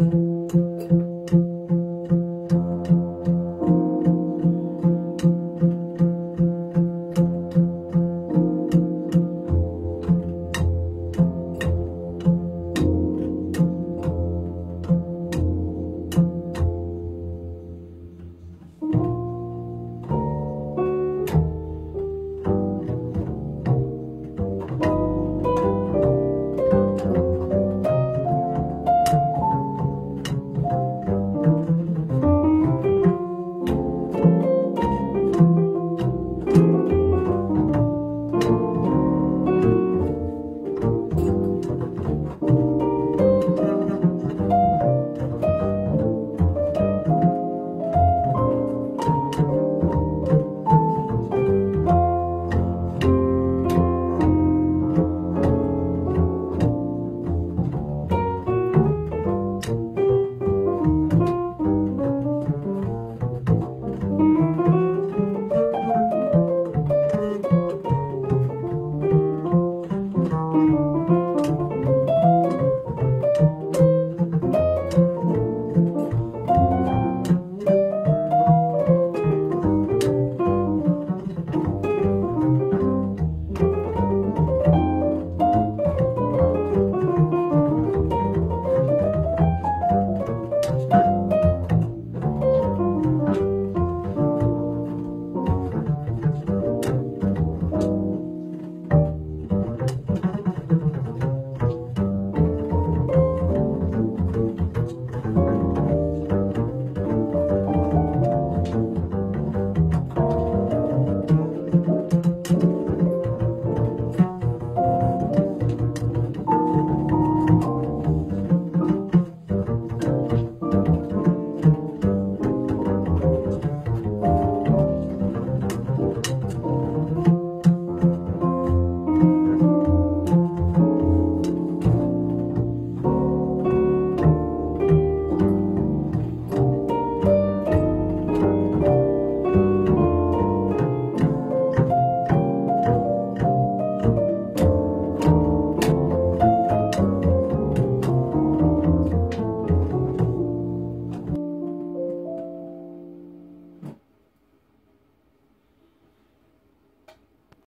Mm-hmm.